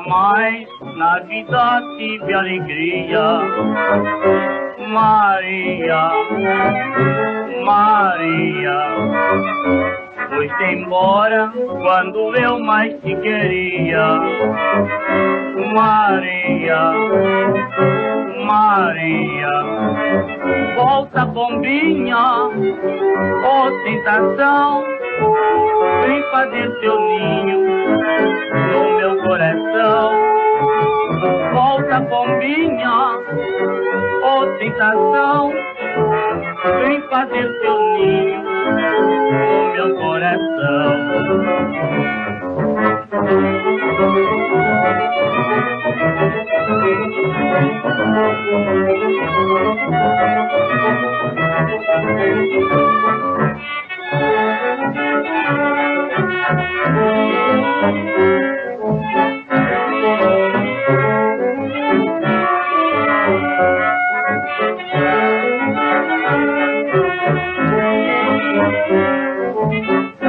mas na vida tive alegria. Maria, Maria, foi-te embora quando eu mais te queria. Maria, Maria, volta bombinha, ó oh, tentação, vem fazer teu ninho Volta bombinha, ó oh, tentação, vem fazer teu ninho no meu coração. Thank you.